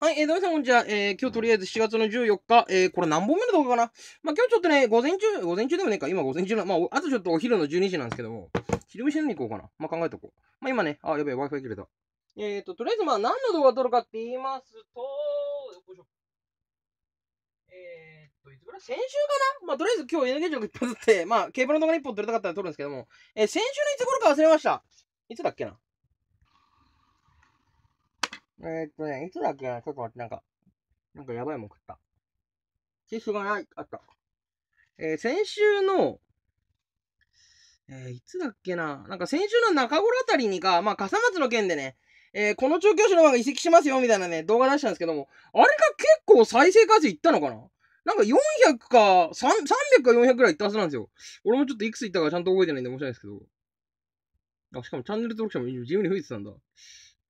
はい、えー、どうもさん、こんにちは。えー、今日とりあえず7月の14日、えー、これ何本目の動画かな？まあ、今日ちょっとね、午前中、午前中でもねか、今午前中の、まあ、あとちょっとお昼の12時なんですけども、昼飯に行こうかな。まあ、考えとこう。まあ、今ね、あ、やべえ、Wi-Fi 切れた。えーと、とりあえずまあ、何の動画撮るかって言いますと、よいしょ。えーと、いつぐらい？先週かな？まあ、とりあえず今日 NG 局一発って、まあ、ケーブルの動画に1本撮りたかったら撮るんですけども、えー、先週のいつ頃か忘れました。いつだっけな？えー、っとね、いつだっけな？ちょっと待って、なんか、なんかやばいもん食った。ティッシュがない、あった。えー、先週の、えー、いつだっけな？なんか先週の中頃あたりにか、まあ、笠松の件でね、えー、この調教師の馬が移籍しますよ、みたいなね、動画出したんですけども、あれが結構再生回数いったのかな？なんか400か、300か400くらいいったはずなんですよ。俺もちょっといくついったかちゃんと覚えてないんで申し訳ないですけど。あ、しかもチャンネル登録者も自由に増えてたんだ。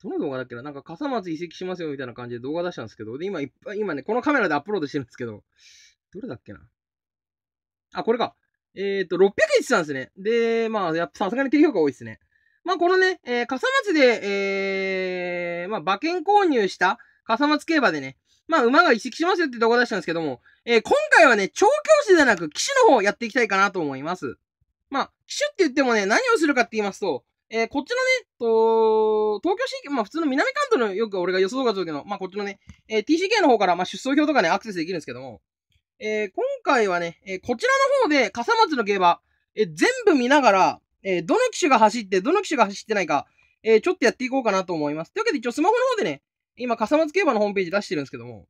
どの動画だっけな？なんか笠松移籍しますよみたいな感じで動画出したんですけど、で、今いっぱい、今ね、このカメラでアップロードしてるんですけど、どれだっけな？あ、これか。えっ、と、600円ってたんですね。で、まあ、やっぱさすがに低評価多いですね。まあ、このね、えー、笠松で、えー、まあ、馬券購入した笠松競馬でね、まあ、馬が移籍しますよって動画出したんですけども、えー、今回はね、調教師ではなく、騎手の方をやっていきたいかなと思います。まあ、騎手って言ってもね、何をするかって言いますと、えー、こっちのね、と、東京市、まあ普通の南関東のよく俺が予想画像での、まあこっちのね、えー、TCK の方から、まあ出走表とかね、アクセスできるんですけども、えー、今回はね、えー、こちらの方で笠松の競馬、えー、全部見ながら、えー、どの機種が走って、どの機種が走ってないか、えー、ちょっとやっていこうかなと思います。というわけで一応スマホの方でね、今笠松競馬のホームページ出してるんですけども、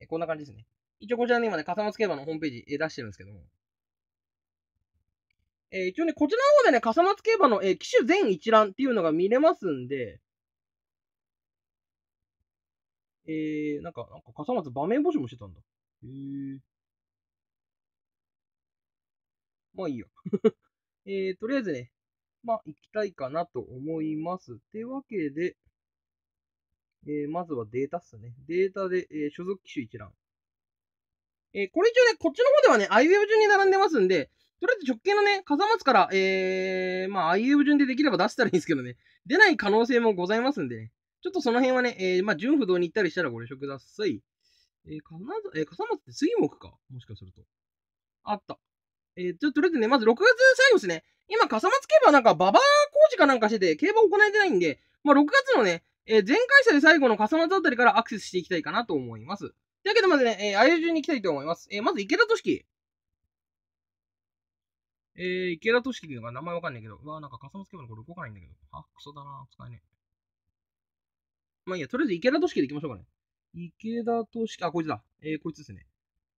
えー、こんな感じですね。一応こちらね、今ね、笠松競馬のホームページ、えー、出してるんですけども、えー、一応ね、こちらの方でね、笠松競馬の、えー、機種全一覧っていうのが見れますんで、えー、なんか、なんか笠松場面募集もしてたんだ。へえ。まあいいや。えー、とりあえずね、まあ行きたいかなと思います。ってわけで、えー、まずはデータっすね。データで、えー、所属機種一覧。えー、これ一応ね、こっちの方ではね、iWeb 順に並んでますんで、とりあえず直径のね、風松から、えー、まあ、IU 順でできれば出したらいいんですけどね、出ない可能性もございますんでね、ちょっとその辺はね、えー、まあ、純不動に行ったりしたらご了承ください。えー、かなえー、笠松って杉木か？もしかすると。あった。えー、ちょ、とりあえずね、まず6月最後ですね。今、笠松競馬なんか、馬場工事かなんかしてて、競馬行えてないんで、まあ、6月のね、えー、前回戦で最後の笠松あたりからアクセスしていきたいかなと思います。というわけで、まずね、えー、あゆ順に行きたいと思います。えー、まず池田俊樹。えー、池田俊樹っていうのが名前わかんないけど、うわなんか笠松ケバのこれ動かないんだけど。あ、クソだな使えねえ。まあいいや、とりあえず池田俊樹で行きましょうかね。池田俊樹、あ、こいつだ。えー、こいつですね。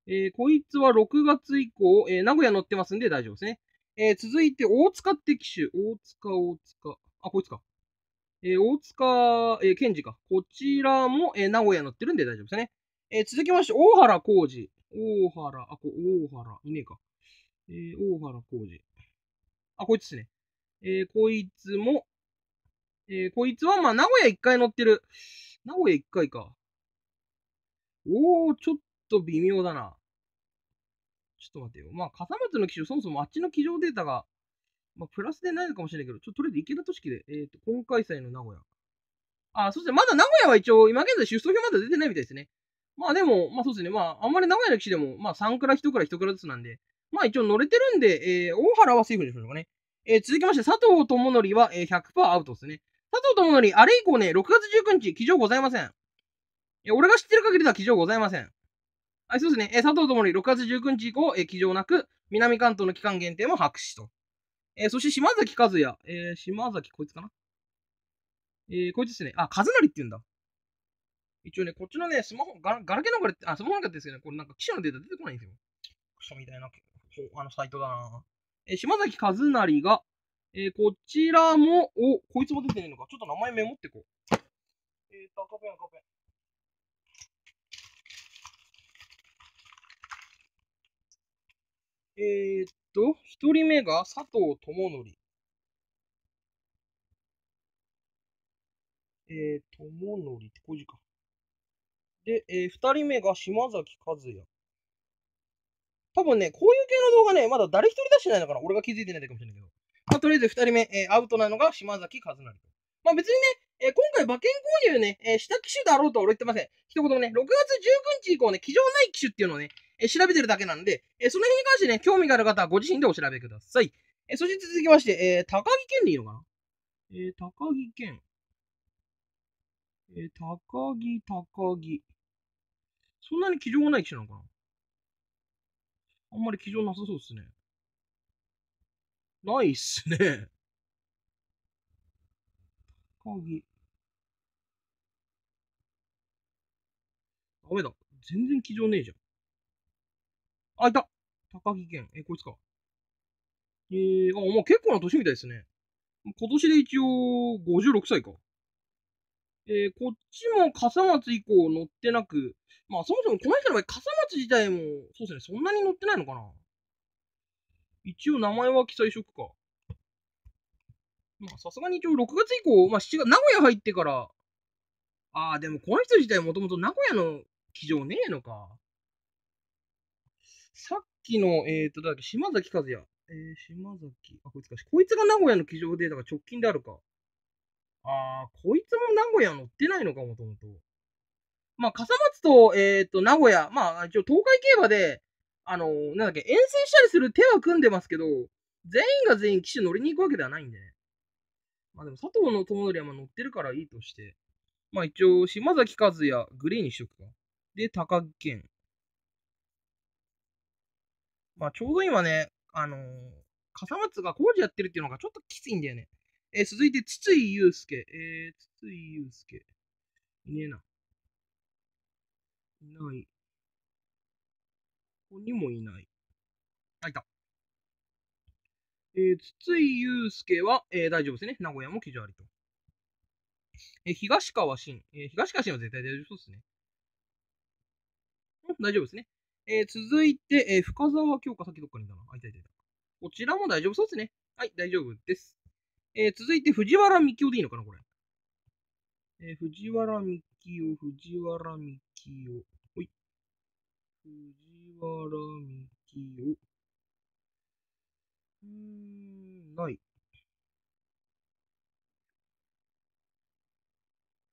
えー、こいつは6月以降、えー、名古屋乗ってますんで大丈夫ですね。えー、続いて、大塚って機種。大塚、大塚。あ、こいつか。えー、大塚、えー、健二か。こちらも、えー、名古屋乗ってるんで大丈夫ですね。えー、続きまして、大原浩二。大原、あ、こ大原、いねえか。えー、大原浩二。あ、こいつですね。えー、こいつも、えー、こいつは、まあ、名古屋一回乗ってる。名古屋一回か。おー、ちょっと微妙だな。ちょっと待ってよ。まあ、笠松の機種、そもそもあっちの機上データが、まあ、プラスでないのかもしれないけど、ちょっととりあえず池田都市で、えっ、ー、と、今回祭の名古屋。あ、そしてまだ名古屋は一応、今現在出走表まだ出てないみたいですね。まあでも、まあそうですね。まあ、あんまり名古屋の騎士でも、まあ3から1から1からずつなんで、まあ一応乗れてるんで、えー、大原はセーフにしましょうかね。えー、続きまして、佐藤智則は、えー、100%アウトですね。佐藤智則、あれ以降ね、6月19日、騎乗ございません。えー、俺が知ってる限りでは騎乗ございません。はい、そうですね。えー、佐藤智則、6月19日以降、えー、騎乗なく、南関東の期間限定も白紙と。えー、そして島崎和也。えー、島崎、こいつかな？えー、こいつですね。あ、和成って言うんだ。一応ね、こっちのね、スマホ、ガラガラケーのこれ、あ、スマホなんかですけどね、これなんか記者のデータ出てこないんですよ。クソみたいなあの、サイトだな。えー、島崎和成が、えー、こちらも、お、こいつも出てねえのか。ちょっと名前メモってこう。えーと、赤ペン赤ペン。えー、っと、一人目が佐藤智則。えー、智則ってこじか。で、えー、二人目が島崎和也。多分ね、こういう系の動画ね、まだ誰一人出してないのかな俺が気づいてないかもしれないけど。まあ、とりあえず二人目、えー、アウトなのが島崎和成と。まあ別にねえー今回馬券購入ね、えーした機種だろうとは俺言ってません。一言もね、6月19日以降ね、機上ない機種っていうのをね、えー調べてるだけなんで、えーその辺に関してね、興味がある方はご自身でお調べください。えーそして続きまして、えー高木県でいいのかな？えー高木県。えー高木、高木。そんなに機上がない機種なのかな？あんまり機上なさそうですね。ないっすね。高木。ダメだ。全然機上ねえじゃん。あ、いた高木県。え、こいつか。えー、あ、もう結構な年みたいですね。今年で一応56歳か。えー、こっちも笠松以降乗ってなく、まあそもそもこの人の場合、笠松自体も、そうですね、そんなに乗ってないのかな。一応名前は記載しとくか。まあさすがに一応6月以降、まあ7月、名古屋入ってから、ああ、でもこの人自体もともと名古屋の機場ねえのか。さっきの、えっ、ー、と、だっけ、島崎和也。えー、島崎。あ、こいつかし。こいつが名古屋の機場データが直近であるか。ああ、こいつも名古屋乗ってないのか、もともと。まあ、笠松と、えっ、ー、と、名古屋。まあ、一応、東海競馬で、あのー、なんだっけ、遠征したりする手は組んでますけど、全員が全員機種乗りに行くわけではないんでね。まあでも、佐藤の友則はまあ乗ってるからいいとして。まあ一応、島崎和也、グレーにしとくか。で、高木健。まあちょうど今ね、あのー、笠松が工事やってるっていうのがちょっときついんだよね。えー、続いて、筒井祐介。えー、筒井祐介。いねえな。いない。ここにもいない。あ、いた。えー、筒井祐介は、えー、大丈夫ですね。名古屋も記事ありと。えー、東川慎。えー、東川慎は絶対大丈夫そうですね。大丈夫ですね。えー、続いて、えー、深沢京香、さっきどっかにいたな。あ、いたいたいた。こちらも大丈夫そうですね。はい、大丈夫です。えー、続いて、藤原幹夫でいいのかな、これ。えー、藤原幹夫、藤原幹夫。ほい。藤原幹夫。うーん、ない。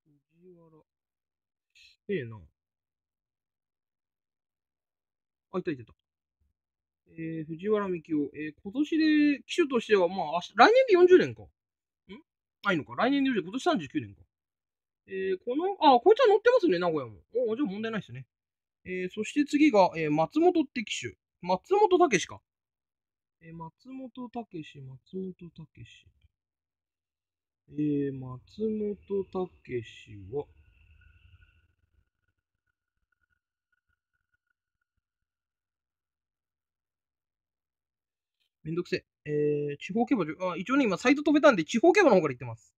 藤原。ええな。あ、いたいたいた。えー、藤原幹夫。えー、今年で、機種としては、まあ、来年で40年か。ん？あ、いいのか？来年で40年、今年39年か。えー、この、あ、こいつは乗ってますね、名古屋も。おじゃあ問題ないですね。えー、そして次が、えー、松本って機種。松本武しか。えー、松本武史、松本武史。えー、松本武史は、めんどくせえ。えー、地方競馬、あ、一応ね、今サイト飛べたんで、地方競馬の方から行ってます。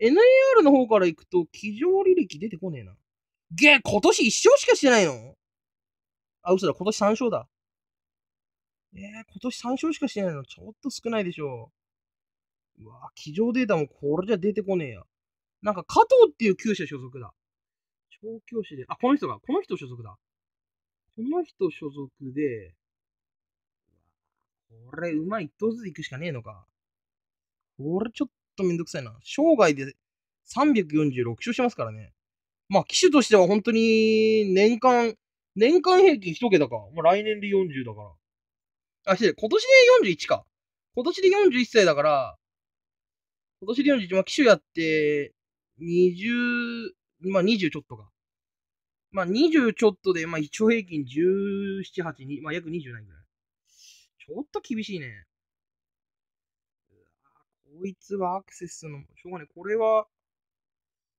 NAR の方から行くと、騎乗履歴出てこねえな。げえ、今年1勝しかしてないの？あ、嘘だ、今年3勝だ。えー、今年3勝しかしてないの？ちょっと少ないでしょう。うわ騎乗データもこれじゃ出てこねえや。なんか加藤っていう厩舎所属だ。調教師で、あ、この人が、この人所属だ。この人所属で、これ、馬一頭ずつ行くしかねえのか。これちょっとめんどくさいな。生涯で346勝しますからね。まあ、騎手としては本当に年間、年間平均一桁か。まあ、来年で40だから。あ、失礼。今年で41か。今年で41歳だから、今年で41、まあ、騎手やって、20、まあ、20ちょっとか。まあ、20ちょっとで、まあ、一応平均17、8、2まあ、約20ないぐらい。ちょっと厳しいね。うわこいつはアクセスの、しょうがない。これは、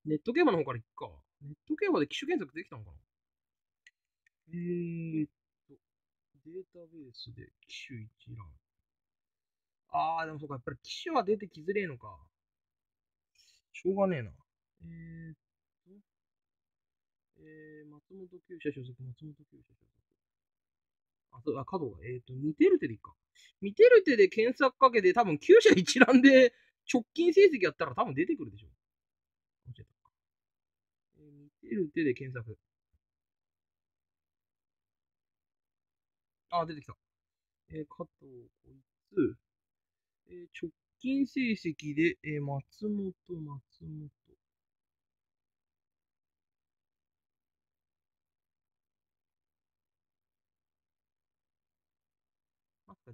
ネット競馬の方から行くか。ネット競馬で機種検索できたのかなえーっと、データベースで機種一覧。あー、でもそうか、やっぱり機種は出てきづれえのか。しょうがねえな。えーっと、えー、松本厩舎所属、松本厩舎所属。あ、そう、あ、角が、えっ、と、見てる手でいいか。見てる手で検索かけて、多分、9社一覧で直近成績やったら多分出てくるでしょ。間違えた。見てる手で検索。あ、出てきた。えー加藤、こいつ。えー直近成績で、えー松本、松本。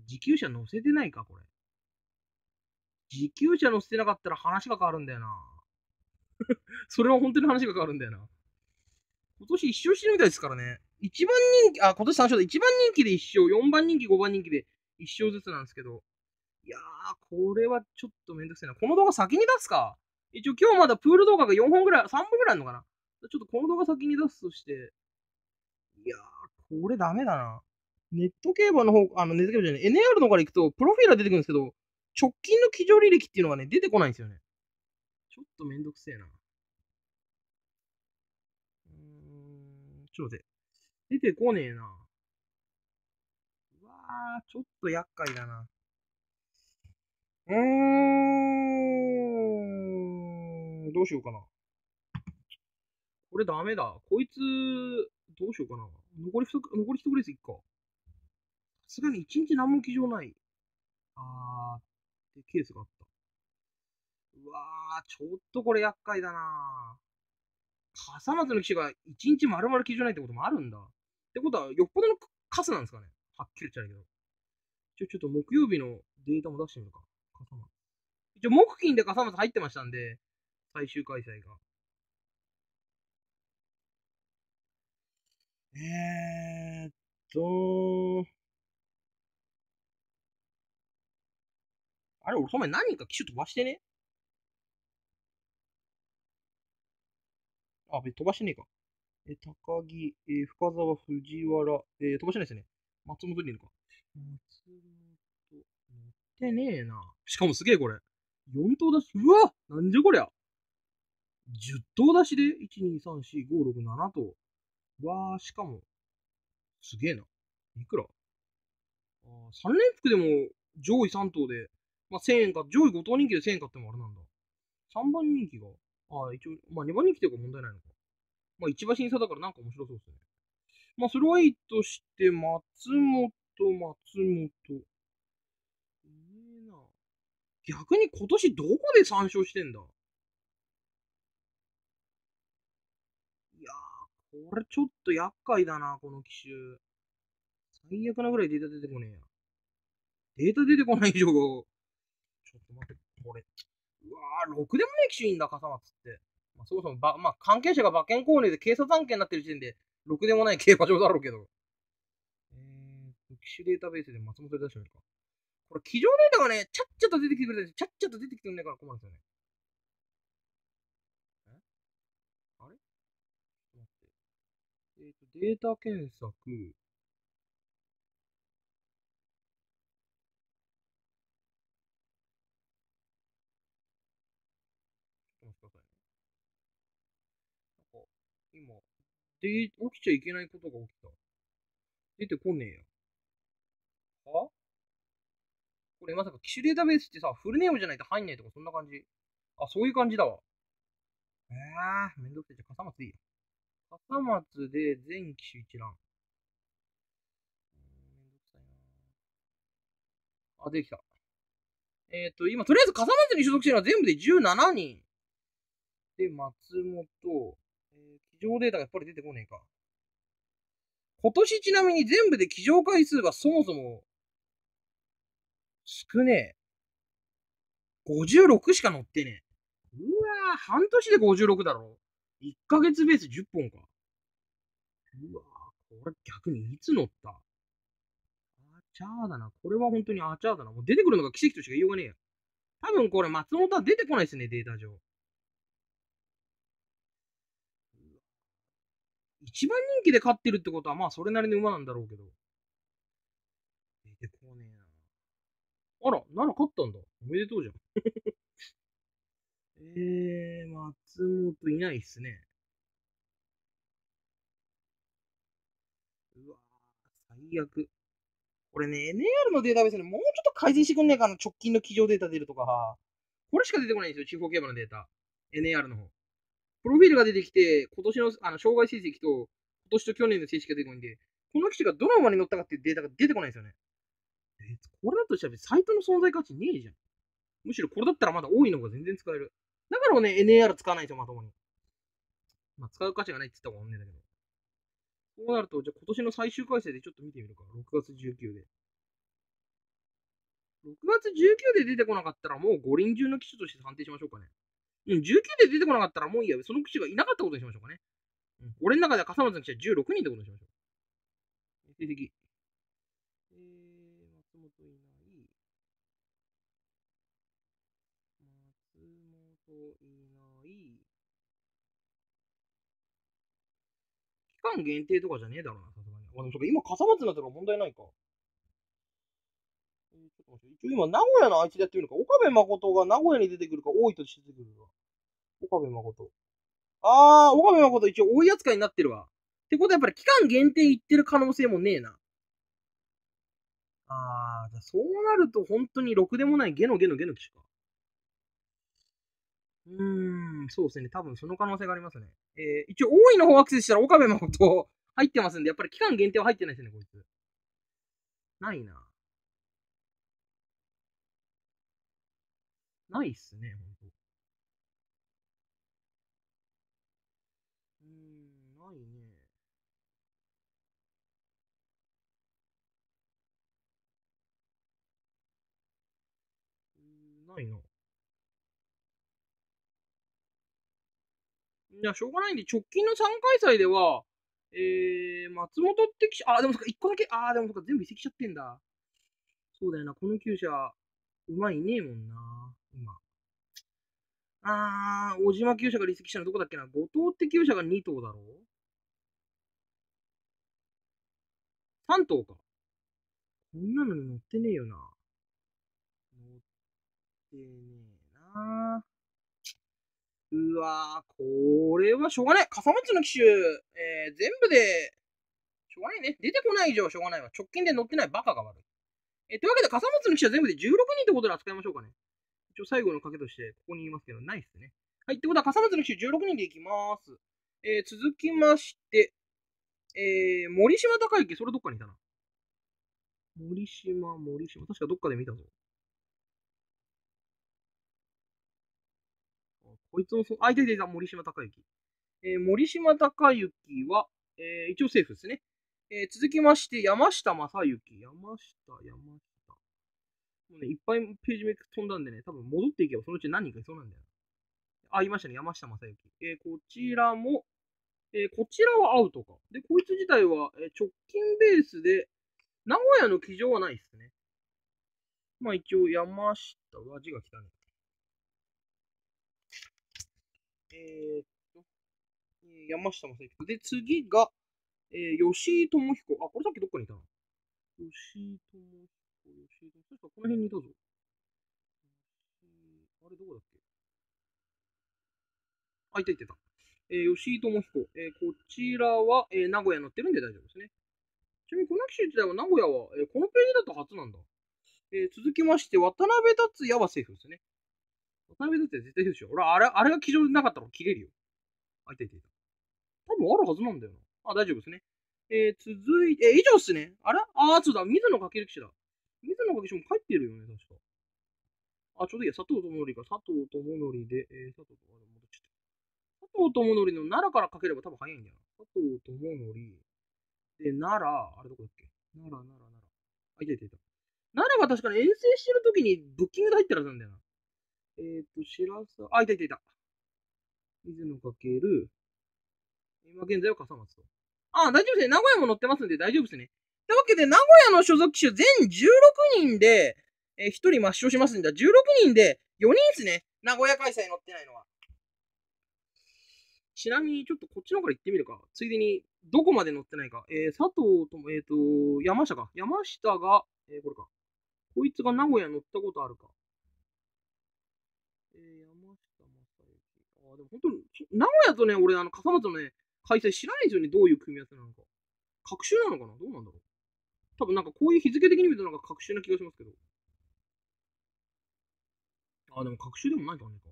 自給者載せてないか、これ。自給者載せてなかったら話が変わるんだよな。それは本当に話が変わるんだよな。今年一勝してるみたいですからね。一番人気、あ、今年三勝だ。一番人気で一勝、四番人気、五番人気で一勝ずつなんですけど。いやー、これはちょっとめんどくせえな。この動画先に出すか。一応今日まだプール動画が4本ぐらい、3本ぐらいあるのかな。ちょっとこの動画先に出すとして。いやー、これダメだな。ネット競馬の方、あの、ネット競馬じゃない、NAR の方から行くと、プロフィーラー出てくるんですけど、直近の騎乗履歴っていうのがね、出てこないんですよね。ちょっとめんどくせえな。うーん、ちょっと待って。出てこねえな。うわー、ちょっと厄介だな。うーん、どうしようかな。これダメだ。こいつ、どうしようかな。残り一、残り一レースいっか。さすがに一日何も騎乗ない。あー、ってケースがあった。うわー、ちょっとこれ厄介だな笠松の騎士が一日丸々騎乗ないってこともあるんだ。ってことは、よっぽどのカスなんですかね。はっきり言っちゃうけど。ちょ、ちょっと木曜日のデータも出してみるか。笠松。一応、木金で笠松入ってましたんで、最終開催が。えーっと、あれ、俺、お前何人か機種飛ばしてね？あ、別飛ばしてねえか。え、高木、えー、深沢、藤原、えー、飛ばしてないですね。松本にいるか。松本、乗ってねえな。しかもすげえこれ。4頭出し、うわなんじゃこりゃ。10頭出しで、1、2、3、4、5、6、7頭。わー、しかも、すげえな。いくら？あ ?3 連服でも上位3頭で、まあ、1000円か、上位5頭人気で1000円買ってもあれなんだ。3番人気が、ああ、一応、まあ2番人気というか問題ないのか。まあ1馬審査だからなんか面白そうですね。まあそれはいいとして、松本、松本。ええな。逆に今年どこで3勝してんだ？いやー、これちょっと厄介だな、この機種。最悪なぐらいデータ出てこねえや。データ出てこない以上、これ。うわぁ、ろくでもねえ機種いいんだ、笠松って。まあ、そもそもば、まあ、関係者が馬券購入で警察案件になってる時点で、ろくでもない競馬場だろうけど。えー、機種データベースで松本で出してみるか。これ、騎乗データがね、ちゃっちゃと出てきてくれて、ちゃっちゃと出てきてくれないから困るんですよね。え？あれ？ちょっと待って。えっ、と、データ検索。今、で、起きちゃいけないことが起きた。出てこねえよ。は？これまさか機種データベースってさ、フルネームじゃないと入んないとかそんな感じ？あ、そういう感じだわ。えー、めんどくせえ。じゃ、笠松でいいや。笠松で全機種一覧。めんどくさいなあ、できた。えっ、ー、と、今、とりあえず笠松に所属してるのは全部で17人。で、松本、乗データがやっぱり出てこねえか。今年ちなみに全部で騎乗回数はそもそも少ねえ。56しか乗ってねえ。うわぁ、半年で56だろ ?1 ヶ月ベース10本か。うわぁ、これ逆にいつ乗った？あちゃーだな。これは本当にあちゃーだな。もう出てくるのが奇跡としか言いようがねえや。多分これ松本は出てこないですね、データ上。一番人気で勝ってるってことは、まあ、それなりの馬なんだろうけど。出てこねえな。あら、なら勝ったんだ。おめでとうじゃん。えー、松本いないっすね。うわ最悪。これね、NAR のデータベースでもうちょっと改善してくんねえかな。直近の騎乗データ出るとか。これしか出てこないんですよ。地方競馬のデータ。NAR の方。プロフィールが出てきて、今年のあの障害成績と、今年と去年の成績が出てこないんで、この機種がどの馬に乗ったかっていうデータが出てこないんですよね。えこれだとしたらサイトの存在価値ねえじゃん。むしろこれだったらまだ多いのが全然使える。だからね、NAR 使わないとまともに。まあ、使う価値がないって言った方が本音だけど。こうなると、じゃあ今年の最終回生でちょっと見てみるか。6月19で。6月19で出てこなかったらもう五輪中の機種として判定しましょうかね。うん、19で出てこなかったらもういいや。その機種がいなかったことにしましょうかね。うん、俺の中では笠松の機種は16人ってことにしましょう。成績。えー、松本いない。松本いない。期間限定とかじゃねえだろうな、さすがに。あ、でもそっか、今笠松になったら問題ないか。一応今、名古屋のあいつでやってるのか。岡部誠が名古屋に出てくるか、多いとしてくるか。岡部誠。あー、岡部誠一応多い扱いになってるわ。ってことはやっぱり期間限定いってる可能性もねえな。あー、そうなると本当にろくでもないゲノゲノゲノ機種か。うーん、そうですね。多分その可能性がありますね。えー、一応、大井の方アクセスしたら岡部誠 入ってますんで、やっぱり期間限定は入ってないですね、こいつ。ないな。ないっすね、ほんと。うーん、ないね。うーん、ないな。いや、しょうがないんで、直近の3回祭では、えー、松本って記者、あ、でもそっか、1個だけ、あ、でもそっか、全部移籍しちゃってんだ。そうだよな、この厩舎、うまいねえもんな、今。あー、小島厩舎が離席したのどこだっけな後藤って厩舎が2頭だろ ?3 頭か。こんなのに乗ってねえよな。てねえなうわー、これはしょうがない。笠松の機種、えー、全部で、しょうがないね。出てこない以上しょうがないわ。直近で乗ってないバカが悪い。え、というわけで、笠松の記者全部で16人ってことで扱いましょうかね。一応最後の賭けとして、ここにいますけど、ないっすね。はい、ってことは、笠松の記者16人でいきます。えー、続きまして、えー、森島隆之、それどっかにいたな。森島、森島、確かどっかで見たぞ。こいつもそう、あ、いたいたいた、森島隆之。えー、森島隆之は、えー、一応セーフですね。えー、続きまして、山下正幸。山下、山下。もうね、いっぱいページ目飛んだんでね、多分戻っていけばそのうち何人かいそうなんだよ。あ、いましたね、山下正幸。えー、こちらも、えー、こちらはアウトか。で、こいつ自体は、えー、直近ベースで、名古屋の騎乗はないっすね。まあ一応、山下は字が来たね。えー、っと、山下正幸。で、次が、えー、吉井智彦。あ、これさっきどっかにいたな。吉井智彦、吉井智彦。確かこの辺にいたぞ。あれどこだっけ？あ、いたいたいた。えー、吉井智彦。えー、こちらは、えー、名古屋に乗ってるんで大丈夫ですね。ちなみにこの機種自体は名古屋は、えー、このページだと初なんだ。えー、続きまして、渡辺達也はセーフですね。渡辺達也絶対セーフでしょ。俺、あれ、あれが基準なかったら切れるよ。あ、いたいたいた。多分あるはずなんだよな。あ、大丈夫ですね。えー、続いて、えー、以上っすね。あらあー、そうだ。水野かける騎だ。水野かける騎も帰ってるよね、確か。あ、ちょうどいいや。佐藤智則か。佐藤智則で、えー、佐藤智則、戻っちゃった。佐藤智則の奈良からかければ多分早いんだよな。佐藤智則。で、奈良、あれどこだっけ？奈良、奈良、奈良。あ、いたいたいた。奈良が確かに遠征してる時にブッキングで入ってるはずなんだよな。えっ、ー、と、白さ、あ、いたいたいた。水野かける。今現在は笠松と。あ、大丈夫ですね。名古屋も乗ってますんで大丈夫ですね。というわけで、名古屋の所属機種全16人で、えー、1人抹消しますんで、16人で4人ですね。名古屋開催乗ってないのは。ちなみに、ちょっとこっちの方から行ってみるか。ついでに、どこまで乗ってないか。えー、佐藤とも、えっ、ー、と、山下か。山下が、えー、これか。こいつが名古屋乗ったことあるか。えー、山下正幸。あ、でも本当に、名古屋とね、俺、あの、笠松のね、開催知らないですよね、どういう組み合わせなのか。隔週なのかな？どうなんだろう？多分なんかこういう日付的に見るとなんか隔週な気がしますけど。あ、でも隔週でもないかねか。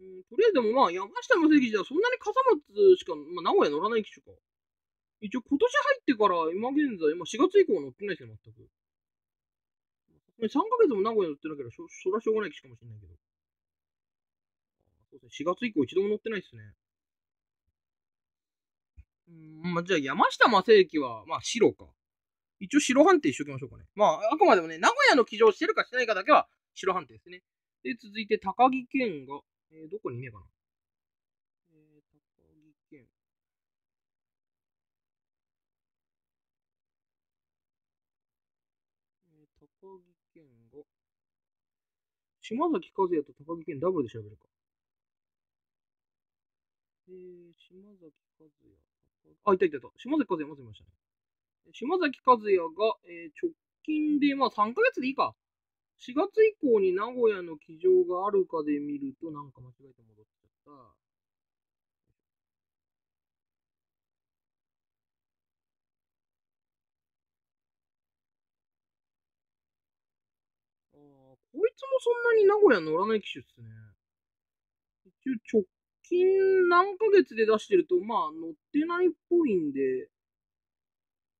うん、とりあえずでもまあ、山下の席じゃそんなに笠松しか、まあ、名古屋乗らない機種か。一応今年入ってから今現在、まあ、4月以降乗ってないですよ、全く。3ヶ月も名古屋乗ってなければそ、そらしょうがない機種かもしれないけど。そうですね、4月以降一度も乗ってないですね。うん、まあ、じゃあ山下正幸は、まあ白か。一応白判定しときましょうかね。まあ、あくまでもね、名古屋の騎乗してるかしてないかだけは白判定ですね。で、続いて高木健が、えー、どこにいねえかな。えー、高木健。えー、高木健が、島崎和也と高木健ダブルで調べるか。えー、島崎和也。あ、いたいたいた。島崎和也まずいましたね。島崎和也が、えー、直近で、まあ3ヶ月でいいか。4月以降に名古屋の騎乗があるかで見ると、なんか間違えて戻っちゃった。ああ、こいつもそんなに名古屋乗らない機種っすね。一応直近何ヶ月で出してると、まあ乗ってないっぽいんで、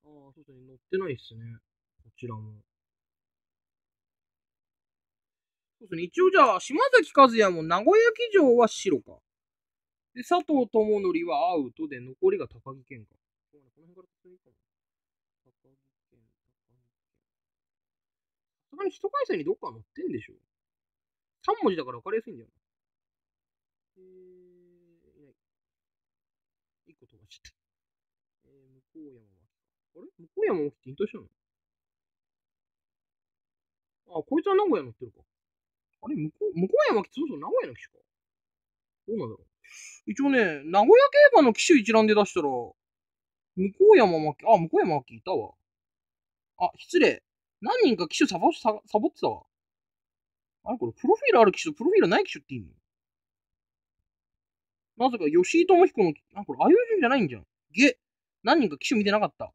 ああ、そうですね、乗ってないっすね。こちらも。そうですね。一応じゃあ、島崎和也も名古屋騎乗は白か。で、佐藤智則はアウトで、残りが高木健か。この辺から続いかな。高木健、高木健。さすがに人回線にどっか乗ってんでしょ ?3 文字だから分かりやすいんだよな。えー、いない。1個飛ばしちゃった。えー、向山巻あれ？向山巻って引退したの？あ、こいつは名古屋乗ってるか。あれ？向こう、向こう山ってそもそも名古屋の騎手か？どうなんだろう一応ね、名古屋競馬の騎手一覧で出したら、向こう山巻、あ、向こう山巻いたわ。あ、失礼。何人か騎手サボササボってたわ。あれ？これ、プロフィールある騎手とプロフィールない騎手っていいの？なぜか、吉井智彦の、あ、これ、あゆじんじゃないんじゃん。げ。何人か騎手見てなかった。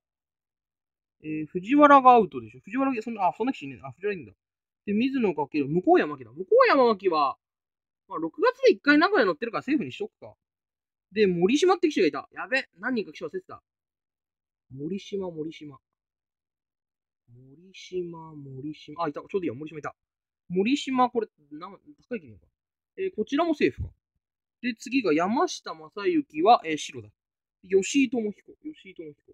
えー、藤原がアウトでしょ。藤原、そんな、あ、そんな騎手いねえ。あ、藤原いいんだ。で、水野かける向こう山木だ。向こう山巻は、まあ、6月で1回名古屋乗ってるからセーフにしとくか。で、森島って騎手がいた。やべ、何人か騎手忘れてた。森島、森島。森島、森島。あ、いた。ちょうどいいや、森島いた。森島、これ、な高い記念か。えー、こちらもセーフか。で、次が山下正幸は、えー、白だ。吉井智彦。吉井智彦。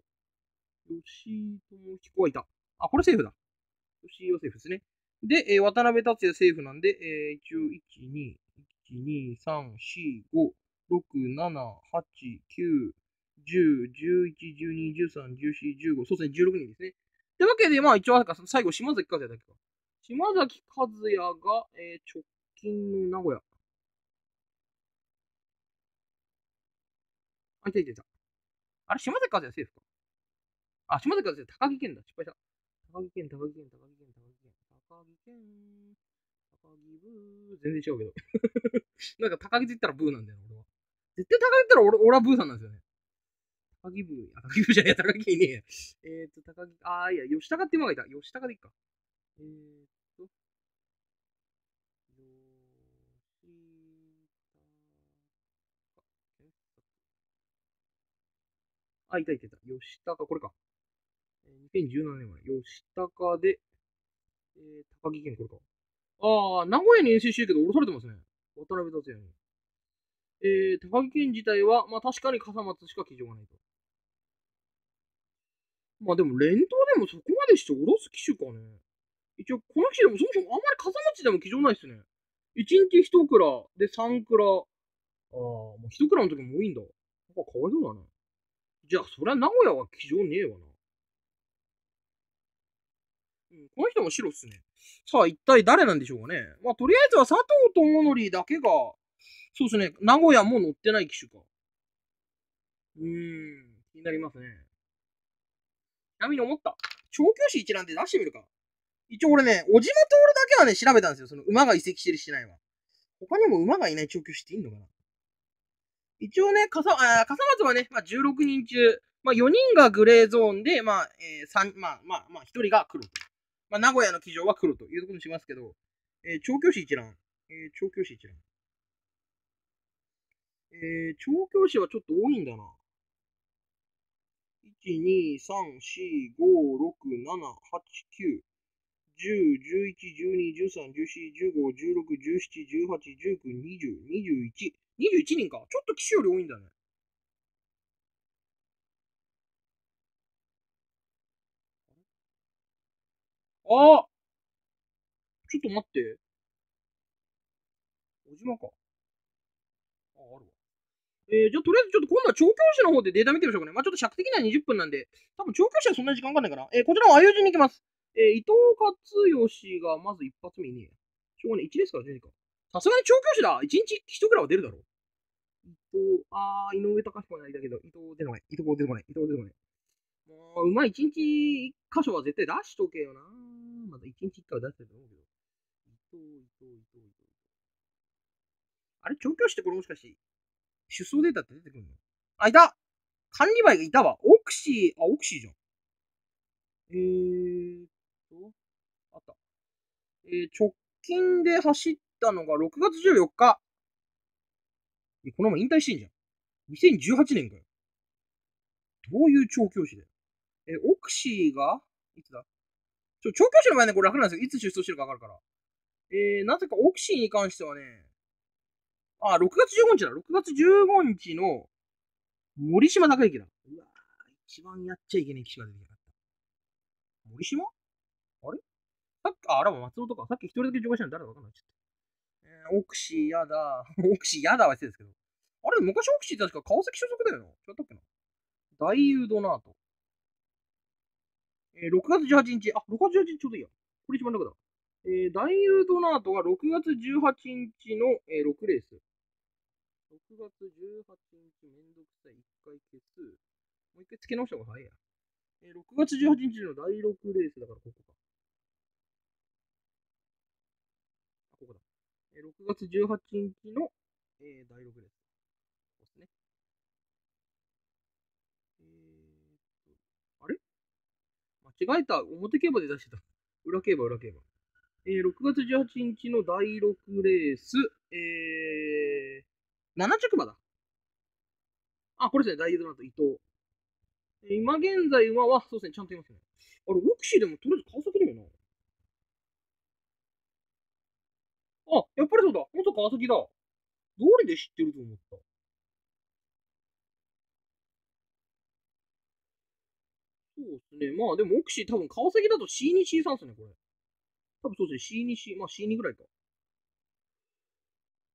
吉井智彦はいた。あ、これセーフだ。吉井はセーフですね。で、えー、渡辺達也セーフなんで、えー、一応、1、2、1、2、3、4、5、6、7、8、9、10、11、12、13、14、15、そうですね、16人ですね。ってわけで、まあ一応、最後、島崎和也だけか。島崎和也が、えー、直近の名古屋。あ、いたいたいた。あれ、島崎和也セーフか。あ、島崎和也、高木健だ。失敗した。高木健、高木健、高木健、高木健。高木健、高木ブー。全然違うけど。なんか高木って言ったらブーなんだよ、俺は。絶対高木って言ったら俺俺はブーさんなんですよね。高木ブー。高木ブーじゃねえ、高木いねえ。えっ、と、高木、あー、いや、吉高って馬がいた。吉高でいいか。えー、あ、いたいたいた。吉高、これか。2017年前。吉高で、えー、高木県これか。ああ、名古屋に遠征してるけど、降ろされてますね。渡辺達也に。えー、高木県自体は、まあ確かに笠松しか騎乗がないと。まあでも、連投でもそこまでして降ろす騎手かね。一応、この騎手でもそもそもあんまり笠松でも騎乗ないっすね。1日1蔵、で3蔵。ああ、もう1蔵の時も多いんだ。なんかかわいそうだね。じゃあ、そりゃ名古屋は騎乗ねえわな。うんこの人も白っすね。さあ、一体誰なんでしょうかね。まあ、とりあえずは佐藤智則だけが、そうですね、名古屋も乗ってない機種か。うーん、気になりますね。ちなみに思った。調教師一覧で出してみるか。一応俺ね、小島徹だけはね、調べたんですよ。その馬が移籍してるしないわ。他にも馬がいない調教師っていいのかな一応ね、笠、あ笠松はね、まあ、16人中、まあ、4人がグレーゾーンで、まあ、えー、3、まあ、まあ、まあ、1人が黒と。まあ、名古屋の騎乗は黒というとことにしますけど、えー、調教師一覧。えー、調教師一覧。えー、調教師はちょっと多いんだな。1、2、3、4、5、6、7、8、9、10、11、12、13、14、15、16、17、18、19、20、21。21人か。ちょっと騎手より多いんだね。あちょっと待って。小島か。あ、あるわ。えー、じゃあとりあえずちょっと今度は調教師の方でデータ見てみましょうかね。まあちょっと尺的には20分なんで、多分調教師はそんなに時間かかんないかな。えー、こちらも相打ちに行きます。えー、伊藤勝義がまず一発目いねえ。しょうがない。1ですからねえか。さすがに調教師だ。1日1くらいは出るだろう。伊藤、あー、井上隆彦の間だけど、伊藤出てこない。伊藤出てこない。伊藤出てこない。もう、うまい。1日1箇所は絶対出しとけよな。まだ1日1回は出してると思うけど。伊藤、伊藤、伊藤、伊藤。あれ、調教師ってこれもしかして、出走データって出てくるの？あ、いた管理梅がいたわ。オクシー、あ、オクシーじゃん。えーと、あった。えー、直近で走ったのが6月14日。このまま引退してんじゃん。2018年かよ。どういう調教師だよ。え、オクシーが、いつだ？ちょ、調教師の場合ね、これ楽なんですよ。いつ出走してるかわかるから。えー、なぜかオクシーに関してはね、あ、6月15日だ。6月15日の森島高之だ。うわ、一番やっちゃいけない騎士が出てきた。森島？あれ？さっき、あ、あら松尾とか。さっき一人だけ紹介したの誰かわかんない。ちょっと。オクシーやだ。オクシーやだは失礼ですけど。あれ昔オクシーって確か川崎所属だよな。違ったっけな大ユードナート。えー、6月18日。あ、6月18日ちょうどいいや。これ一番楽だ。えー、大ユードナートが6月18日の、えー、6レース。6月18日めんどくさい。1回消す。もう一回付け直した方が早いや。えー、6月18日の第6レースだからここか。6月18日の、えー、第6レース。そうですね。えーっと、あれ？間違えた。表競馬で出してた。裏競馬、裏競馬。えー、6月18日の第6レース、えー、7着馬だ。あ、これですね、ダイエットナート伊藤。えー今現在馬は、そうですね、ちゃんといますね。あれ、オクシーでもとりあえず川崎だよな。あ、やっぱりそうだ。元川崎だ。どうりで知ってると思った？そうですね。まあでも、オクシー多分川崎だと C2、C3 ですね、これ。多分そうですね、C2、C、まあ C2 ぐらいか。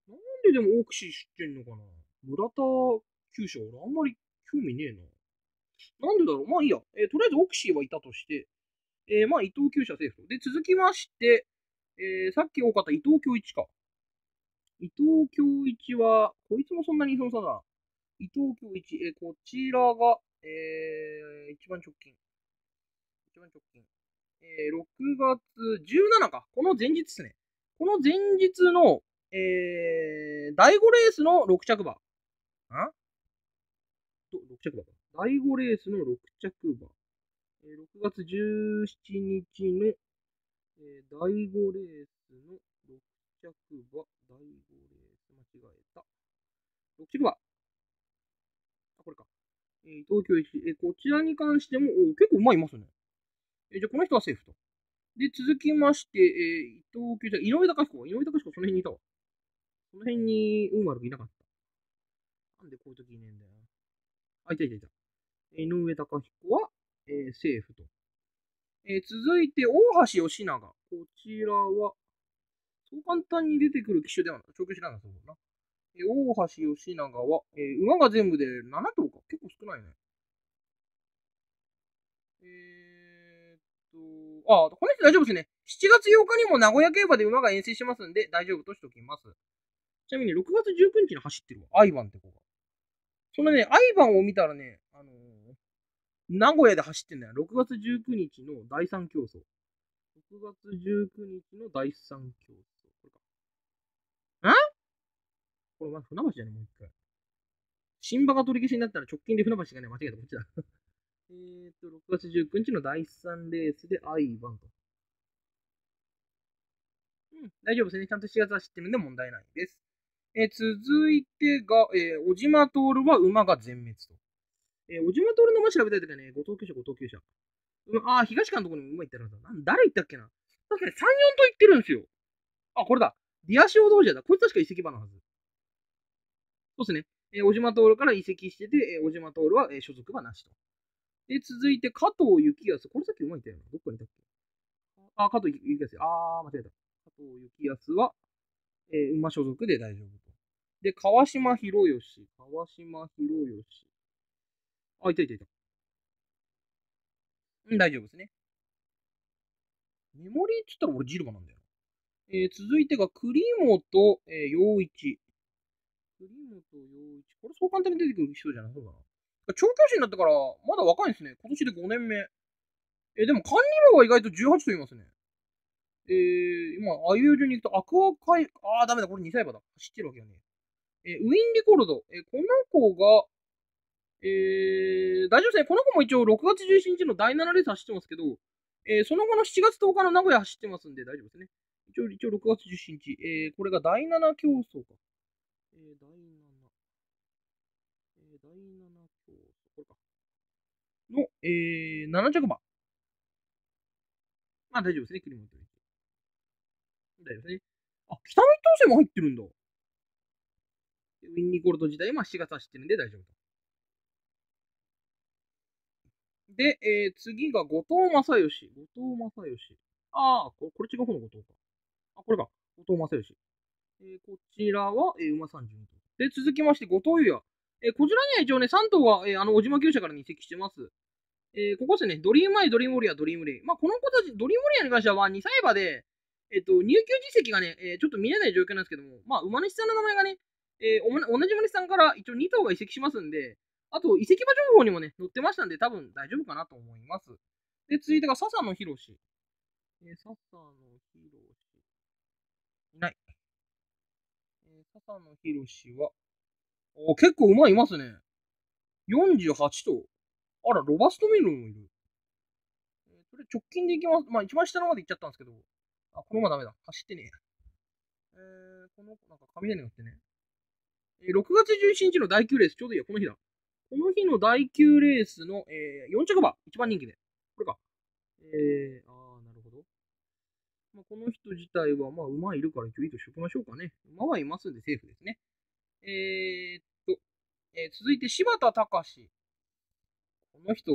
なんででもオクシー知ってんのかな？村田厩舎、俺あんまり興味ねえな。なんでだろう？まあいいや。えーとりあえずオクシーはいたとして、えーまあ伊藤厩舎セーフと。で、続きまして、えーさっき多かった伊藤京一か。伊藤京一は、こいつもそんなにその差だな。伊藤京一、えーこちらが、えー、一番直近。一番直近。えー、6月17か。この前日ですね。この前日の、えー、第5レースの6着馬。んど ?6 着馬か。第5レースの6着馬。えー、6月17日の、えー、第5レースの6着馬。第5レース、間違えた。6着馬。あ、これか。えー、東京一、えーこちらに関しても、お結構うまいますね。えーじゃあ、この人はセーフと。で、続きまして、えー、伊藤京一、井上隆彦。井上隆彦、その辺にいたわ。その辺に、運悪くいなかった。なんでこういう時いねえんだよ。あ、いたいたいた。井上隆彦は、えーセーフと。えー続いて、大橋義長。こちらは、そう簡単に出てくる機種ではない。長距離なんだそうだな。えー大橋義長は、えー馬が全部で7頭か。結構少ないね。えーっと、あ、この人大丈夫ですね。7月8日にも名古屋競馬で馬が遠征しますんで、大丈夫としておきます。ちなみに6月19日に走ってるわ。アイバンって子が。そのね、アイバンを見たらね、名古屋で走ってんだよ。6月19日の第3競争。6月19日の第3競争。これか。んこれ、まず船橋じゃねもう一回。新馬が取り消しになったら直近で船橋がね、間違えた。こっちだ。えーと、6月19日の第3レースでアイバンと。うん、大丈夫ですね。ちゃんと7月走ってるんで問題ないです。えー続いてが、えー小島徹は馬が全滅と。えー小島徹の馬調べたいときはね、後藤厩舎、後藤厩舎。うん、あー、東館のとこに馬行ってるはずだ。なん誰行ったっけな確かに3、4と行ってるんですよ。あ、これだ。ディアシオ道場だ。これ確か移籍馬のはず。そうですね。えー小島徹から移籍してて、えー小島徹は、えー所属馬なしと。で、続いて加藤幸康。これさっき馬いたよな。どっかにいたっけ？あ、加藤幸康。あー、間違えた。加藤幸康は、えー、馬所属で大丈夫と。で、川島博義。川島博義。あ、いたいたいた。うん、大丈夫ですね。メモリーって言ったら俺ジルバなんだよ。えー、続いてが栗本、えー、陽一。栗本陽一。これそう簡単に出てくる人じゃなそうだな。調教師になってからまだ若いんですね。今年で5年目。えー、でも管理部は意外と18と言いますね。えー、今、あいう順に行くと、アクアカイ、あー、ダメだ、これ2歳馬だ。走ってるわけよね。えー、ウィンリコルド。えー、この子が、えー、大丈夫ですね。この子も一応6月17日の第7レース走ってますけど、えー、その後の7月10日の名古屋走ってますんで大丈夫ですね。一応、一応6月17日。えー、これが第7競争か。えー、第7。えー、第7競争。これか。の、えー、7着馬。まあ大丈夫ですね、クリモント大丈夫ですね。あ、北見当選も入ってるんだ。ウィンニコルト自体も7月走ってるんで大丈夫と。で、えー、次が後藤正義。後藤正義。ああ、これ違う方の後藤か。あ、これか。後藤正義。えー、こちらは、えー、馬32頭。で、続きまして、後藤優也。えー、こちらには一応ね、3頭は、えー、あの、小島厩舎から移籍してます。えー、ここですね、ドリームアイ、ドリームオリア、ドリームレイ。まあ、この子たち、ドリームオリアに関しては、2歳馬で、えっ、ー、と、厩舎実績がね、えー、ちょっと見えない状況なんですけども、まあ、馬主さんの名前がね、えー、同じ馬主さんから一応2頭が移籍しますんで、あと、移籍馬情報にもね、載ってましたんで、多分大丈夫かなと思います。で、続いてが笹野博士。えー、笹野博士。いない。えー、笹野博士は、お結構馬いますね。48頭。あら、ロバストミルもいる。えー、それ直近でいきます。まあ、一番下のまで行っちゃったんですけど。あ、この馬ダメだ。走ってねえ。えー、この、なんか雷乗ってね。えー、6月11日の第9レース、ちょうどいいや、この日だ。この日の第9レースの、えー、4着馬、一番人気で。これか。えー、あー、なるほど。まあ、この人自体は、まあ、馬いるから一応いいとしときましょうかね。馬はいますんでセーフですね。えー、っと、えー、続いて柴田隆。この人、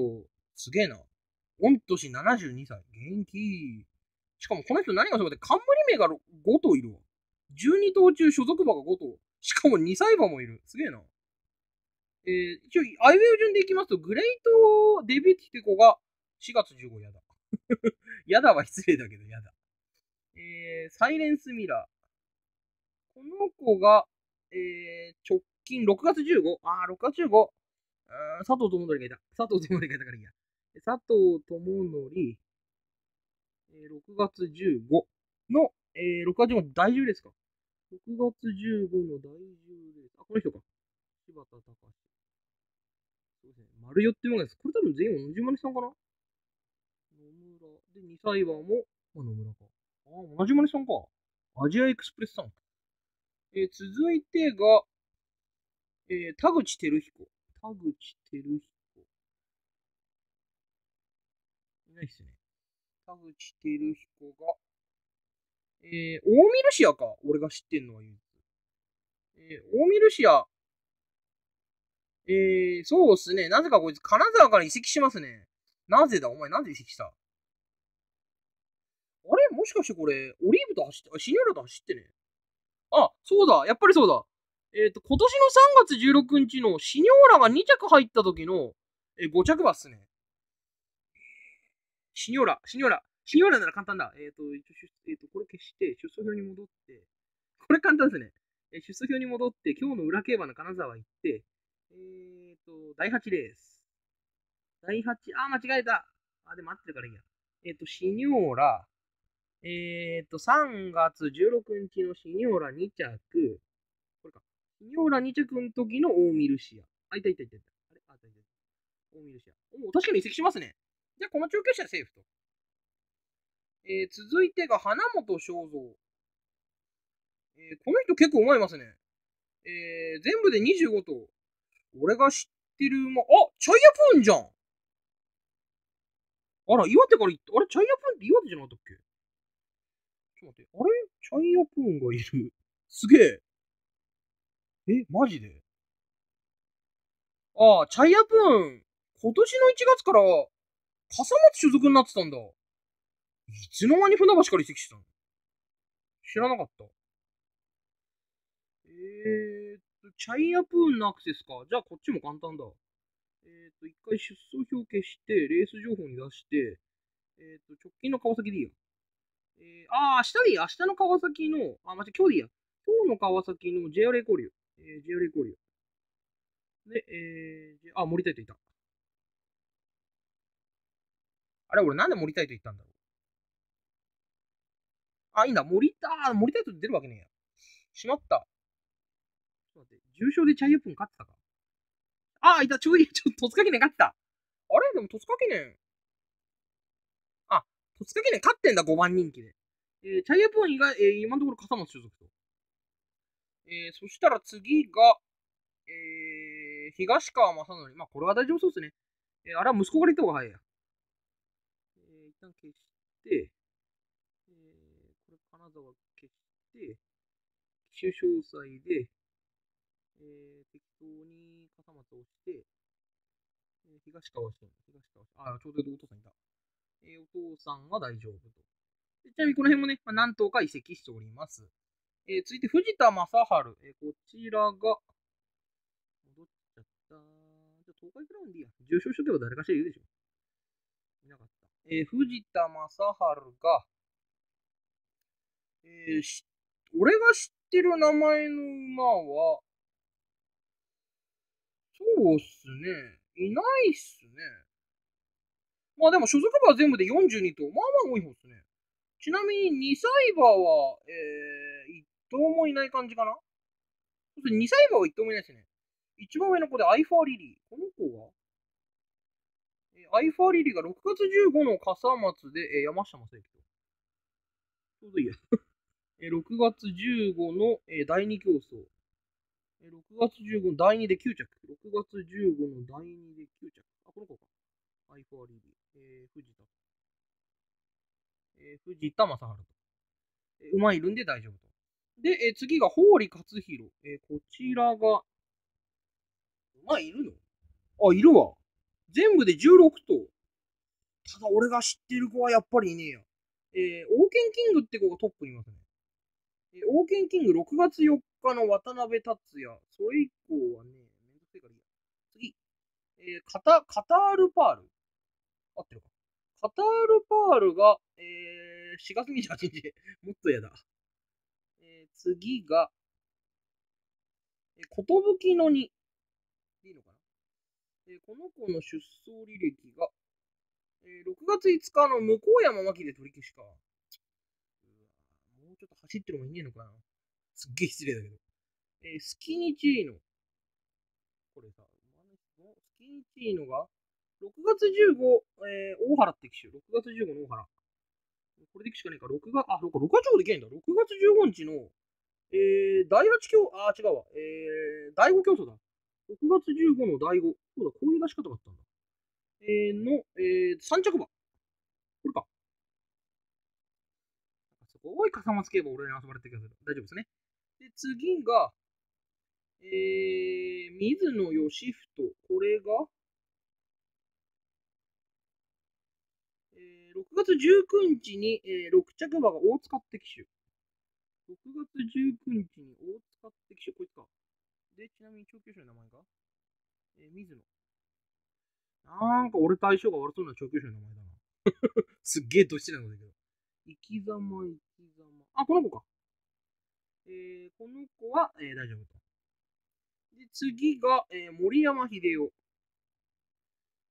すげえな。御年72歳。元気。しかもこの人何がすごいって、冠名が5頭いるわ。12頭中所属馬が5頭。しかも2歳馬もいる。すげえな。えー、一応、アイウェイ順でいきますと、グレイト・デビューティテコが4月15やだ。やだは失礼だけど、やだ。えー、サイレンス・ミラー。この子が、えー、直近6月 15? あー、6月 15? あ佐藤智則がいた。佐藤智則がいたからいいや。佐藤智則、えー、6月15の、えー、6月15大重ですか ?6 月15の大重です。あ、この人か。柴田隆。そうですね。丸四ってものです。これ多分全員同じ丸さんかな？野村。で、2歳馬も、あ、野村か。あ、同じ丸さんか。アジアエクスプレスさん。えー、続いてが、えー、田口照彦。田口照彦。いないっすね。田口照彦が、えー、大ミルシアか。俺が知ってんのは唯一。えー、大ミルシア、えー、そうっすね。なぜかこいつ、金沢から移籍しますね。なぜだ？お前、なんで移籍した？あれ？もしかしてこれ、オリーブと走って、あ、シニアラと走ってね。あ、そうだ。やっぱりそうだ。えっ、ー、と、今年の3月16日のシニョーラが2着入った時の、えー、5着馬っすね。シニョーラ、シニョーラ。シニョーラなら簡単だ。えっ、ー、と、一応、えっ、と、これ消して、出走表に戻って、これ簡単ですね。え出走表に戻って、今日の裏競馬の金沢行って、えっ、ー、と、第8レース。第8、あ、間違えた。あ、でも合ってるからいいや。えっ、ー、と、シニョーラ。えっ、ー、と、3月16日のシニョーラ2着。これか。シニョーラ2着の時のオーミルシア。あ、いたいたいたいた。あれ？あ、いたいた。オーミルシア。お確かに移籍しますね。じゃあ、この中継者はセーフと。えー、続いてが花本正蔵。えー、この人結構うまいますね。えー、全部で25頭。俺が知ってるま、あチャイヤプーンじゃんあら、岩手から行った。あれチャイヤプーンって岩手じゃなかったっけ？ちょっと待って。あれ？チャイヤプーンがいる。すげえ。え、マジで？ああ、チャイヤプーン。今年の1月から、笠松所属になってたんだ。いつの間に船橋から移籍してたの？知らなかった。えー、チャイアプーンのアクセスか。じゃあこっちも簡単だ。えーっと、一回出走表消して、レース情報に出して、えーっと、直近の川崎でいいや。えー、あー、明日でいい？明日の川崎の、あ、待って、今日でいいや。今日の川崎の JRA 交流。えー、JRA 交流。で、えー、あ、森田といた。あれ、俺なんで森田と言ったんだろう。あ、いいんだ。森田、森田と出るわけねえや。しまった。ょっと待って、重賞でチャイアップに勝ってたか？ああ、いた、ちょい。ちょっと、戸塚記念勝ってた。あれ？でも戸塚記念。あ、戸塚記念勝ってんだ、5番人気で。えー、チャイアップ以外、えー、今のところ笠松所属と。えー、そしたら次が、えー、東川正則。まあ、これは大丈夫そうですね。えー、あれは息子から言った方が早いや。えー、一旦消して、えー、これ金沢消して、機種詳細で、えー、適当に笠松を押して、えー、東川して東川あ、ちょうどお父さんいた。えー、お父さんは大丈夫と。ちなみにこの辺もね、まあ、何頭か移籍しております。えー、続いて藤田正治。えー、こちらが、戻っちゃった。じゃあ、東海クラウンでいいや。重症しとけば誰かしらいるでしょ。いなかった。えー、藤田正治が、えー、し、俺が知ってる名前の馬は、そうっすね。いないっすね。まあでも所属馬は全部で42と、まあまあ多い方っすね。ちなみに2歳馬は、えー、1頭もいない感じかなそして2歳馬は1頭もいないですね。一番上の子でアイファーリリー。この子は？アイファーリリーが6月15の笠松で、えー山下正幸と。ちょうどいいや。6月15の、えー第2競争。え6月15の第2で9着。6月15の第2で9着。あ、この子か。アイファーリリー。えー藤田。えー藤田正治と。えー馬いるんで大丈夫と。で、えー次が毛利勝弘。えーこちらが、馬いるの？あ、いるわ。全部で16頭。ただ俺が知ってる子はやっぱりいねえや。えー、オーケンキングって子がトップにいますね。えー、オーケンキング6月4日の渡辺達也。それ以降はね、めんどくせえからいいや。次。えー、カタ、カタールパール。合ってるか。カタールパールが、えー、4月28日。もっとやだ。えー、次が、えー、ことぶきの2。いいのかなえーこの子の出走履歴が、えー6月5日の向山真紀で取り消しか。ちょっと走ってるもいねえのかな？すっげえ失礼だけど。えースキニチーノ。これさ、スキニチーノが、6月15、えー大原って機種。6月15の大原。これでいくしかねえか。6月、あ、そうか、6月15でいけんだ。6月15日の、えー、第8競、あ、違うわ。えー、第5競争だ。6月15の第5。そうだ、こういう出し方があったんだ。えー、の、えー、3着馬。これか。すごい笠松競馬俺に遊ばれてるけど、大丈夫ですね。で、次が、えー、水野義人。これが、えー、6月19日に、えー、6着馬が大塚って騎手。6月19日に大塚って騎手。こいつか。で、ちなみに調教師の名前が、えー、水野。なんか俺と相性が悪そうな調教師の名前だな。すっげえどっしりなんだけど。生き様、生。あ、この子か。えー、この子は、えー、大丈夫と。で、次が、えー、森山秀夫。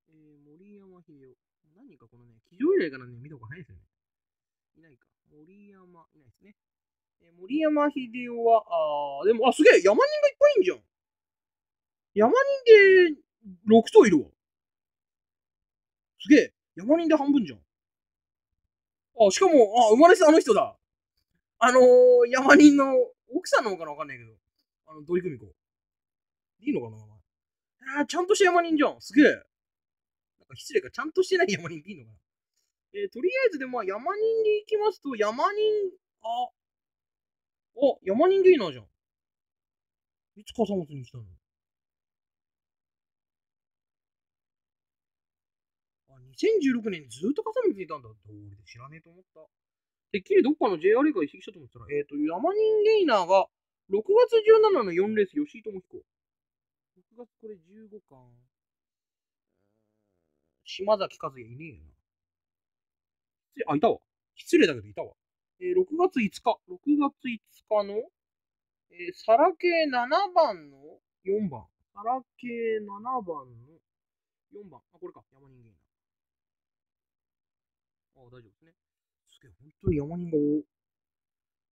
えー、森山秀夫。何かこのね、騎乗依頼からね、見た方が早いですよね。いないか。森山、いないですね。えー、森山秀夫は、あー、でも、あ、すげえ山人がいっぱいいんじゃん。山人で6頭いるわ。すげえ山人で半分じゃん。あ、しかも、あ、生まれてあの人だ。あのー、山人の奥さんなのかなわかんないけど。あの、土井久美子。いいのかな名前。あー、ちゃんとした山人じゃん。すげえ。なんか失礼か、ちゃんとしてない山人でいいのかなえー、とりあえずで、まあ、山人で行きますと、山人、あ、あ、山人でいいな、じゃん。いつ笠松に来たの？あ、2016年ずっと笠松にいたんだ。どうりで知らねえと思った。てっきりどっかの JR が移籍したと思ったら、えっ、ー、と、山人ゲイナーが6月17の4レース、吉井智彦。6月これ15巻。島崎和也いねえよな。あ、いたわ。失礼だけどいたわ。えー、6月5日。6月5日の、えー、サラ系7番の4番。サラ系7番の4番。あ、これか。山人間あ、大丈夫ですね。すげえ、本当に山人が多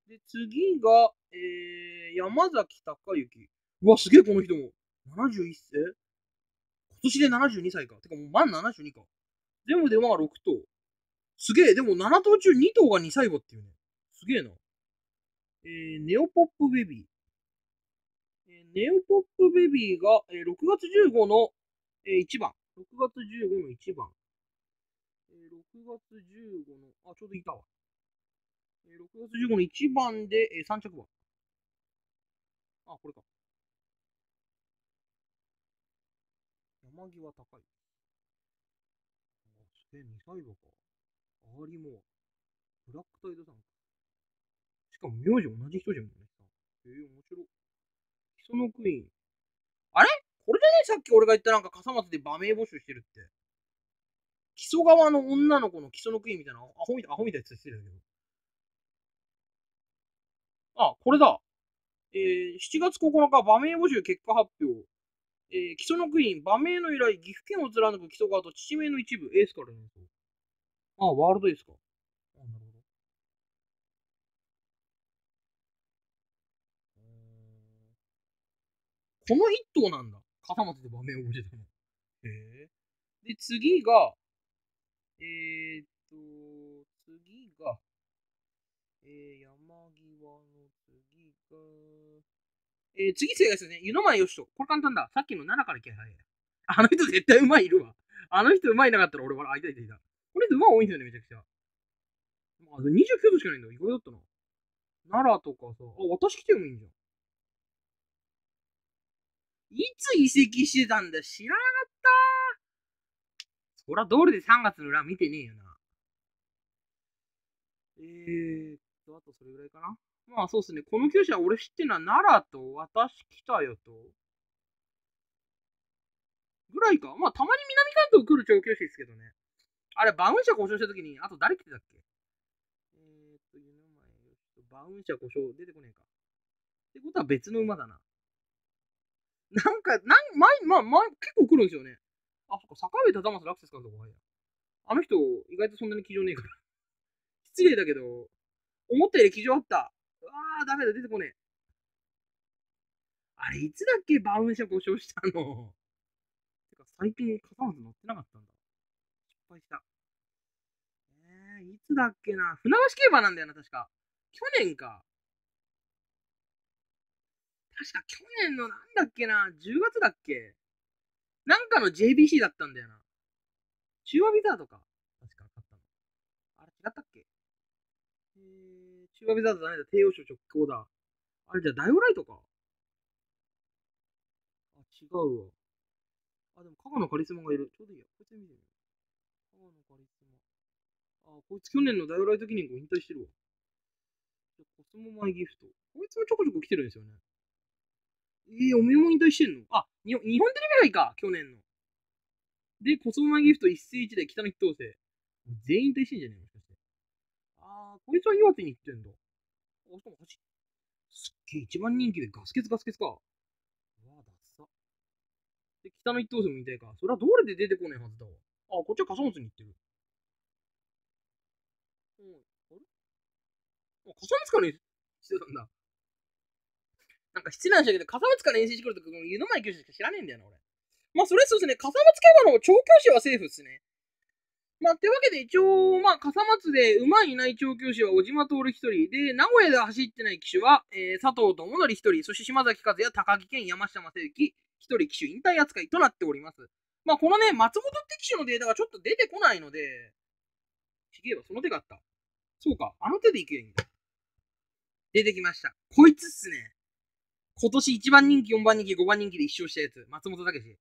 で、次が、えー、山崎隆之。うわ、すげえ、この人も。71歳今年で72歳か。てかもう満72か。全部で馬が6頭。すげえ、でも7頭中2頭が2歳馬っていうね。すげえな。えー、ネオポップベビー。えー、ネオポップベビーが、えー、6月15の、えー、1番。6月15の1番。6月15の、あ、ちょうどいたわ。え、6月15の1番で、え、3着番。あ、これか。山際高い。あ、すげえ、ミサイルか。アーリモア。ブラックタイドさんか。しかも名字同じ人じゃんね。えー、面白い。基礎のクイーン。あれ？これでね、さっき俺が言ったなんか笠松で馬名募集してるって。基礎側の女の子の基礎のクイーンみたいな、アホみたい、アホみたいなやつしてるんだけど。あ、これだ。えー、7月9日、馬名募集結果発表。えー、基礎のクイーン、馬名の由来、岐阜県を貫く基礎川と地名の一部、エースからね。ああ、ワールドエースか。あなるほど。この一頭なんだ。笠松で馬名を覚えてたの。へえ。で、次が、えー、と、次が、えー、山際の次が、えー、次正解ですね。湯の前よしと。これ簡単だ。さっきの7からいけ。あの人絶対うまいいるわ。あの人うまいなかったら俺は、あ、いたいたいた。これ馬多いんですよね、めちゃくちゃ。あ、29度しかないんだ。意外だったな。奈良とかさ、あ、私来てもいいんじゃん。いつ移籍してたんだ知らなかったそら道理で3月の裏見てねえよな。えーと、あとそれぐらいかな。まあそうっすね。この厩舎俺知ってんのは奈良と私来たよと。ぐらいか。まあたまに南関東来る調教師ですけどね。あれ、バウン社故障した時に、あと誰来てたっけ？えー、と、湯の前、バウン社故障出てこねえか。ってことは別の馬だな。なんか、なん、前、まあ、前、結構来るんですよね。あ、そっか、坂上忠正ラクセス監督があの人、意外とそんなに気丈ねえから。失礼だけど、思ったより気丈あった。うわー、ダメだ、出てこねえ。あれ、いつだっけバウン社故障したの てか、最近、笠松乗ってなかったんだ。失敗した。えー、いつだっけな。船橋競馬なんだよな、確か。去年か。確か去年のなんだっけな、10月だっけなんかの JBC だったんだよな。中和ビザードか。確か買ったの。あれ違ったっけ？えー、中和ビザードだねだ。帝王賞直行だ。あれじゃダイオライトか。あ、違うわ。あ、でも、加賀のカリスマがいる。ちょうどいいや。こいつ見てみよう。川のカリスマ。あ、こいつ去年のダイオライト記念が引退してるわ。じゃコスモマイギフト。こいつもちょこちょこ来てるんですよね。えー、おめも引退してんの？あ、日本日本テレビ杯か、去年の。で、コスモマギフト一世一代北の一等星。全員引退してんじゃねえもしかして。あー、こいつは岩手に行ってんだ。あ、しかも走すっげえ、一番人気でガスケツガスケツか。うわダッサ。で、北の一等星も引退か。それはどれで出てこないはずだわ。あ、こっちは笠松に行ってる。うん、あれ？あ、笠松からしてたんだ。なんか失礼なんだけど、笠松から遠征してくるとき、湯の前教師しか知らねえんだよな、俺。まあ、それそうですね。笠松競馬の調教師はセーフっすね。まあ、ってわけで一応、まあ、笠松で馬いない調教師は小島徹一人。で、名古屋で走ってない騎手は、えー、佐藤智則一人。そして島崎和也、高木健、山下正幸、一人騎手引退扱いとなっております。まあ、このね、松本って機種のデータがちょっと出てこないので、ちげえわ、その手があった。そうか、あの手でいけばいいんだ。出てきました。こいつっすね。今年1番人気、4番人気、5番人気で一勝したやつ。松本武史。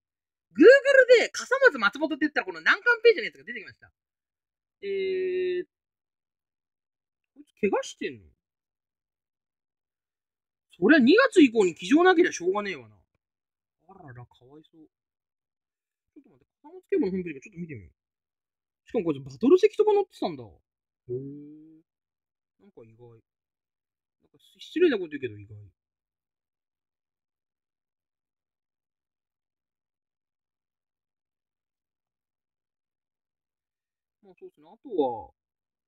Google で笠松松本って言ったらこの難関ページのやつが出てきました。えー、こいつ怪我してんの？そりゃ2月以降に騎乗なけりゃしょうがねえわな。あらら、かわいそう。ちょっと待って、笠松警部のホームページちょっと見てみよう。しかもこれバトル席とか載ってたんだ。へえ。なんか意外。なんか失礼なこと言うけど意外。そうですね。あとは、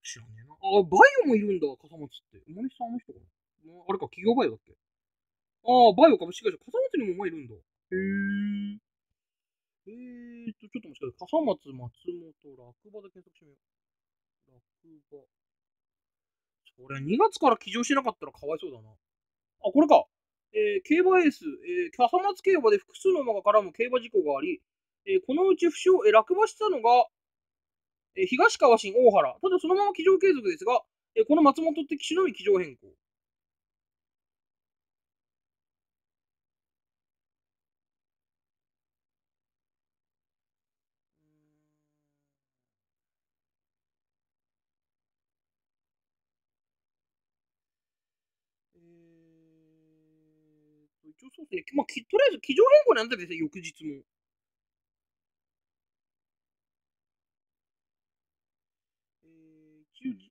知らねえな。あ、バイオもいるんだ、笠松って。マネさんあの人かな。あれか、企業バイオだっけ？ああ、バイオ株式会社、笠松にもお前いるんだ。へえ。えーと、ちょっと待ってください。笠松、松本、落馬で検索してみよう。落馬。そりゃ2月から騎乗しなかったらかわいそうだな。あ、これか。えー、競馬エース、えー、笠松競馬で複数の馬が絡む競馬事故があり、えー、このうち負傷、えー、落馬したのが、えー、東川新大原。ただそのまま騎乗継続ですが、えー、この松本って騎手のみ騎乗変更。一応そうですね。まあ、とりあえず、機上変更なんだですね、翌日も。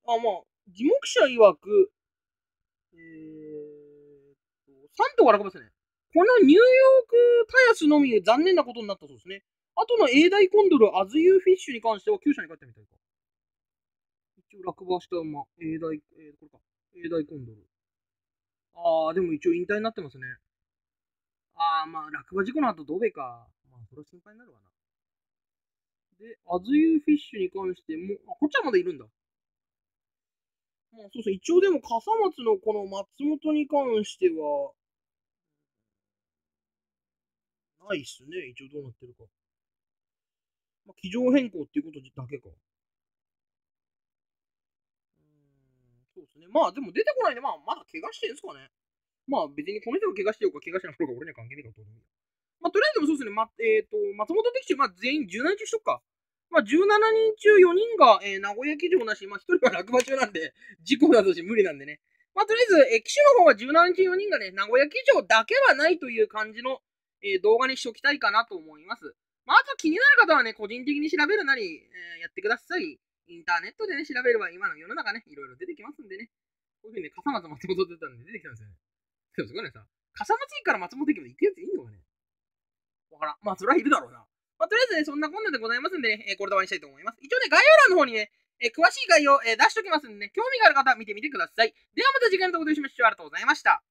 あ、まあ、樹木者曰く、えー、と、3頭が落馬ですね。このニューヨークタヤスのみで残念なことになったそうですね。あとの A 大コンドル、アズユーフィッシュに関しては9社に帰ったみたいか。一応落馬した馬、A 大、えー、これか。A 大コンドル。ああ、でも一応引退になってますね。ああ、まあ、落馬事故の後、ドベか。まあ、それは心配になるわな。で、アズユーフィッシュに関しても、あ、こっちはまだいるんだ。まあ、そうそう、一応でも、笠松のこの松本に関しては、ないっすね。一応どうなってるか。まあ、機上変更っていうことだけか。そうですね。まあ、でも出てこないんで、まあ、まだ怪我してるんですかね。まあ別にこの人が怪我してようか怪我してなくてようか俺には関係ないからどう。まあとりあえずもそうですね、ま、えっ、ー、と、松本的中、まあ全員17人中しとくか。まあ17人中4人が、えー、名古屋騎乗なし、まあ1人は落馬中なんで、事故だとし無理なんでね。まあとりあえず、えー、騎手の方は17人中4人がね、名古屋騎乗だけはないという感じの、えー、動画にしておきたいかなと思います。まああと気になる方はね、個人的に調べるなり、えー、やってください。インターネットでね、調べれば今の世の中ね、いろいろ出てきますんでね。こういうふうにね、笠松松本出たんで出てきたんですよね。でもすごいねさ、笠松駅から松本駅まで行くやついんのかねわからん。まあ、それはいるだろうな。まあ、とりあえずね、そんなこんなでございますんでね、えー、これで終わりにしたいと思います。一応ね、概要欄の方にね、えー、詳しい概要、えー、出しときますんでね、興味がある方見てみてください。ではまた次回の動画でお会いしましょう。ありがとうございました。